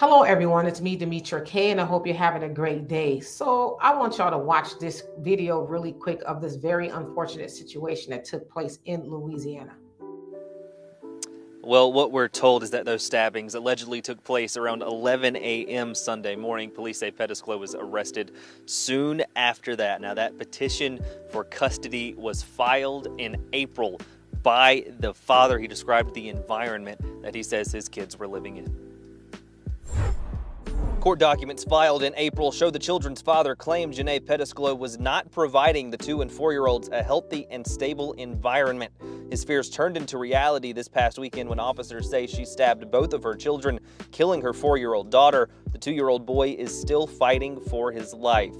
Hello, everyone. It's me, Demetra Kaye, and I hope you're having a great day. So, I want y'all to watch this video really quick of this very unfortunate situation that took place in Louisiana. Well, what we're told is that those stabbings allegedly took place around 11 a.m. Sunday morning. Police say Pedescleaux was arrested soon after that. Now, that petition for custody was filed in April by the father. He described the environment that he says his kids were living in. Court documents filed in April show the children's father claimed Janee Pedescleaux was not providing the two and four year olds a healthy and stable environment. His fears turned into reality this past weekend when officers say she stabbed both of her children, killing her four year old daughter. The two year old boy is still fighting for his life.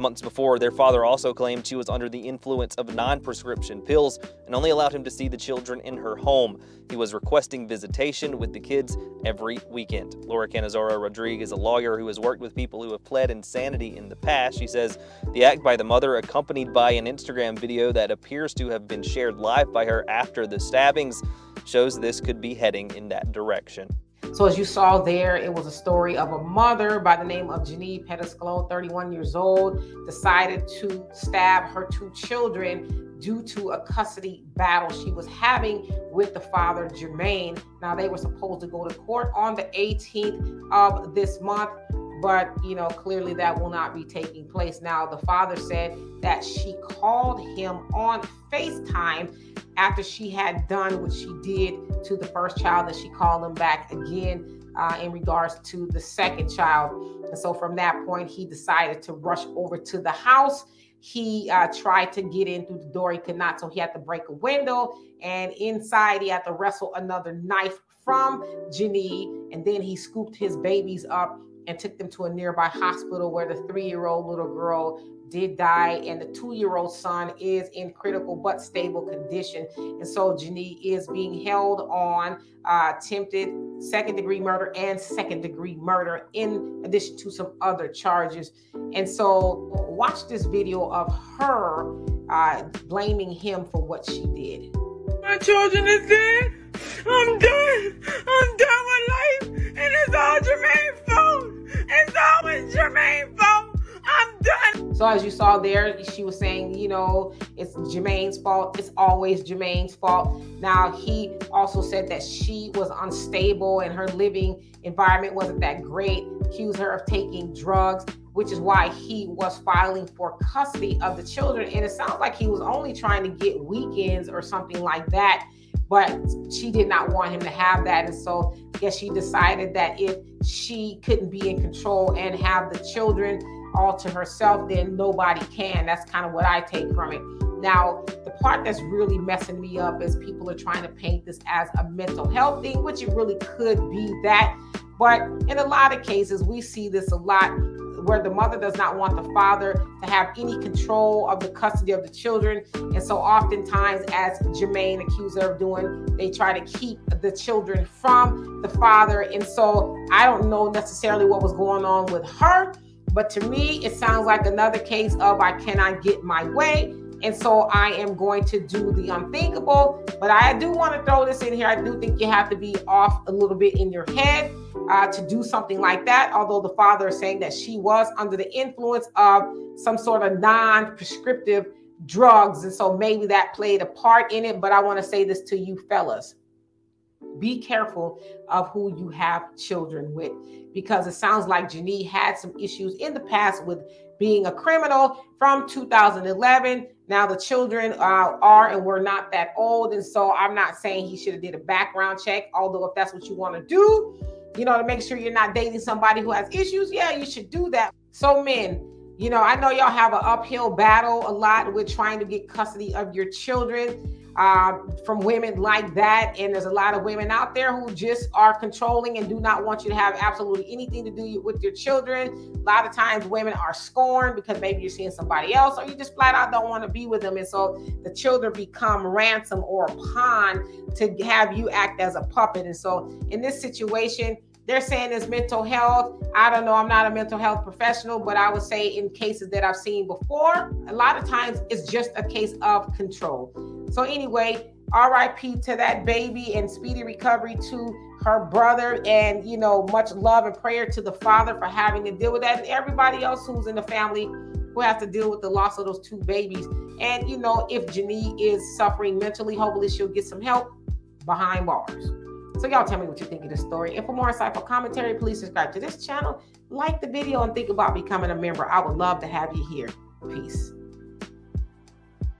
Months before, their father also claimed she was under the influence of non prescription pills and only allowed him to see the children in her home. He was requesting visitation with the kids every weekend. Laura Cannizzaro Rodriguez, is a lawyer who has worked with people who have pled insanity in the past, she says the act by the mother, accompanied by an Instagram video that appears to have been shared live by her after the stabbings, shows this could be heading in that direction. So as you saw there, it was a story of a mother by the name of Janine Pedescleaux, 31 years old, decided to stab her two children due to a custody battle she was having with the father, Jermaine. Now they were supposed to go to court on the 18th of this month but you know clearly that will not be taking place. Now the father said that she called him on facetime after she had done what she did to the first child that she called him back again uh, in regards to the second child. And so from that point he decided to rush over to the house. He uh, tried to get in through the door. He could not so he had to break a window and inside he had to wrestle another knife from Jenny, and then he scooped his babies up and took them to a nearby hospital where the three year old little girl did die, and the two year old son is in critical but stable condition. And so Janee is being held on uh, attempted second degree murder and second degree murder, in addition to some other charges. And so, watch this video of her uh, blaming him for what she did. My children is dead. I'm done. I'm done with life, and it's all Jermaine's fault. It's always Jermaine's fault. I'm done. So as you saw there, she was saying, you know, it's Jermaine's fault. It's always Jermaine's fault. Now he also said that she was unstable and her living environment wasn't that great. Accused her of taking drugs, which is why he was filing for custody of the children. And it sounds like he was only trying to get weekends or something like that but she did not want him to have that. And so I guess she decided that if she couldn't be in control and have the children all to herself, then nobody can. That's kind of what I take from it. Now, the part that's really messing me up is people are trying to paint this as a mental health thing, which it really could be that. But in a lot of cases, we see this a lot where the mother does not want the father to have any control of the custody of the children. And so, oftentimes, as Jermaine accused her of doing, they try to keep the children from the father. And so, I don't know necessarily what was going on with her, but to me, it sounds like another case of I cannot get my way. And so I am going to do the unthinkable. But I do want to throw this in here. I do think you have to be off a little bit in your head uh, to do something like that. Although the father is saying that she was under the influence of some sort of non prescriptive drugs. And so maybe that played a part in it. But I want to say this to you, fellas be careful of who you have children with because it sounds like Janee had some issues in the past with being a criminal from 2011. Now the children uh, are and were not that old, and so I'm not saying he should have did a background check. Although if that's what you want to do, you know, to make sure you're not dating somebody who has issues, yeah, you should do that. So, men, you know, I know y'all have an uphill battle a lot with trying to get custody of your children uh, from women like that. And there's a lot of women out there who just are controlling and do not want you to have absolutely anything to do with your children. A lot of times, women are scorned because maybe you're seeing somebody else, or you just flat out don't want to be with them. And so the children become ransom or a pawn to have you act as a puppet. And so in this situation, they're saying it's mental health. I don't know. I'm not a mental health professional, but I would say in cases that I've seen before, a lot of times it's just a case of control. So, anyway, RIP to that baby and speedy recovery to her brother. And, you know, much love and prayer to the father for having to deal with that and everybody else who's in the family who have to deal with the loss of those two babies. And, you know, if Janee is suffering mentally, hopefully she'll get some help behind bars. So y'all tell me what you think of this story. And for more insightful commentary, please subscribe to this channel, like the video, and think about becoming a member. I would love to have you here. Peace.